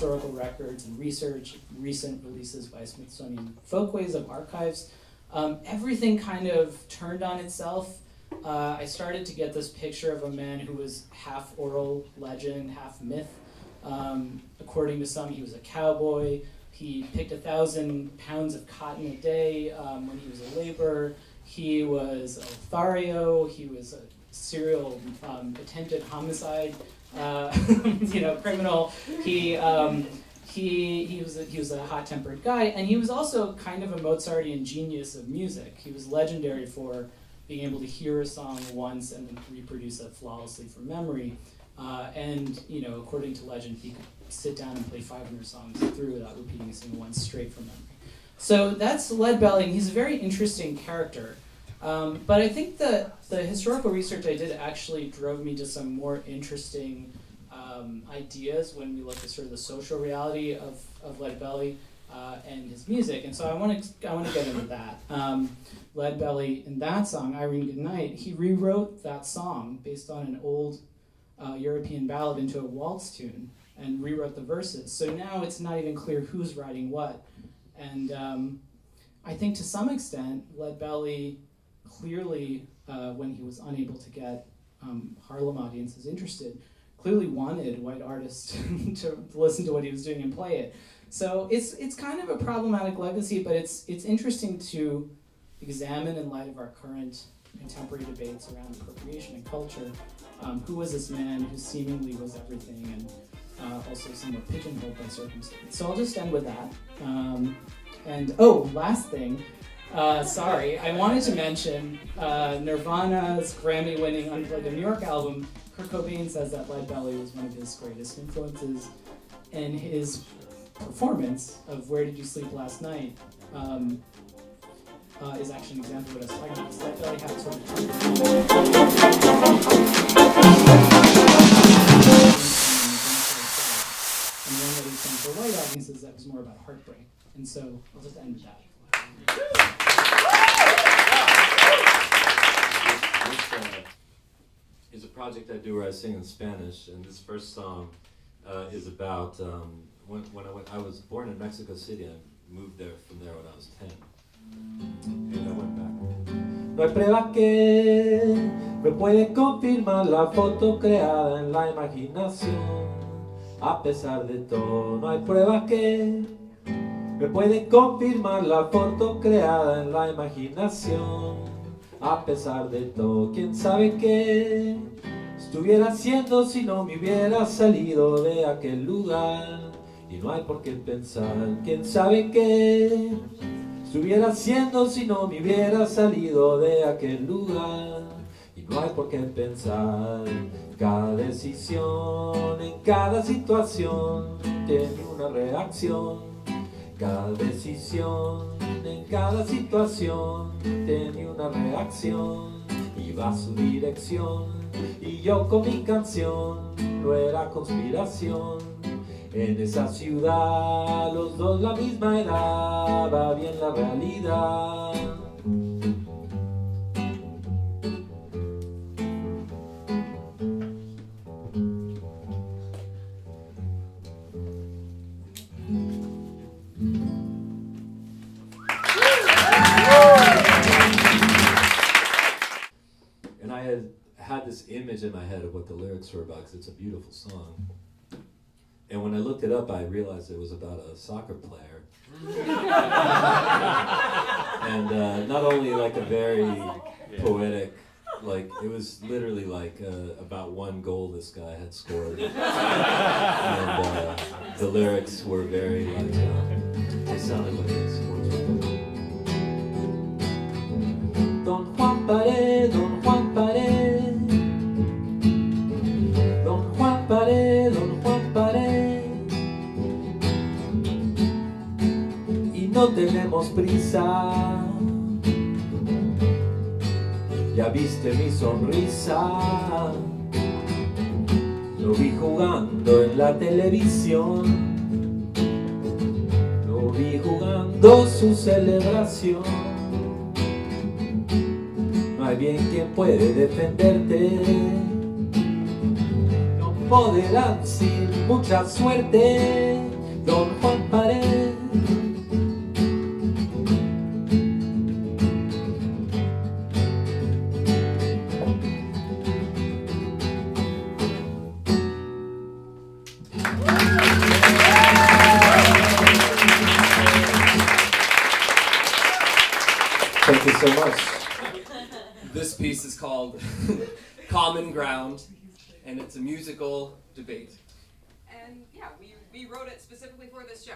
historical records and research recent releases by Smithsonian Folkways of archives, um, everything kind of turned on itself. Uh, I started to get this picture of a man who was half oral legend, half myth. Um, according to some, he was a cowboy. He picked a thousand pounds of cotton a day um, when he was a laborer. He was a Lothario. He was a serial um, attempted homicide, uh, you know, criminal. He um, he he was a, he was a hot-tempered guy, and he was also kind of a Mozartian genius of music. He was legendary for being able to hear a song once and then reproduce it flawlessly from memory. Uh, and you know, according to legend, he could sit down and play 500 songs through without repeating a single one straight from memory. So that's Leadbelly, and he's a very interesting character. Um, but I think the the historical research I did actually drove me to some more interesting um, ideas when we look at sort of the social reality of, of Leadbelly uh, and his music. And so I want to I want to get into that. Um, Leadbelly in that song, Irene Goodnight, he rewrote that song based on an old uh, European ballad into a waltz tune and rewrote the verses. So now it's not even clear who's writing what. And um, I think to some extent, Leadbelly clearly, uh, when he was unable to get um, Harlem audiences interested, clearly wanted white artists to listen to what he was doing and play it. So it's it's kind of a problematic legacy, but it's it's interesting to examine in light of our current contemporary debates around appropriation and culture. Um, who was this man who seemingly was everything and uh, also somewhat pigeonholed by circumstance? So I'll just end with that. Um, and oh, last thing. Uh, sorry, I wanted to mention uh, Nirvana's Grammy-winning Unplugged in New York album. Kurt Cobain says that Leadbelly was one of his greatest influences, and his performance of "Where Did You Sleep Last Night" um, uh, is actually an example of what I was talking about. Leadbelly had sort of and then that he sang for white audiences that was more about heartbreak. And so I'll just end with that. This uh, a project I do where I sing in Spanish, and this first song uh, is about um, when, when I went. I was born in Mexico City. I moved there from there when I was ten, and I went back. No hay prueba que me puede confirmar la foto creada en la imaginación. A pesar de todo, no hay prueba que me puede confirmar la foto creada en la imaginación. A pesar de todo, quién sabe qué estuviera haciendo si no me hubiera salido de aquel lugar. Y no hay por qué pensar, quién sabe qué estuviera haciendo si no me hubiera salido de aquel lugar. Y no hay por qué pensar, cada decisión, en cada situación, tiene una reacción. Cada decisión, en cada situación, tiene una reacción y va a su dirección. Y yo con mi canción no era conspiración. En esa ciudad, los dos la misma edad, va bien la realidad. I had had this image in my head of what the lyrics were about because it's a beautiful song. And when I looked it up, I realized it was about a soccer player. and uh, not only like a very poetic, like it was literally like uh, about one goal this guy had scored. and uh, the lyrics were very like, uh, they sounded like a sports no tenemos prisa. Ya viste mi sonrisa. Lo vi jugando en la televisión. Lo vi jugando su celebración. No hay bien quien puede defenderte. No podrán sin mucha suerte. Don Juan Pared. piece is called Common Ground, and it's a musical debate. And yeah, we, we wrote it specifically for this show.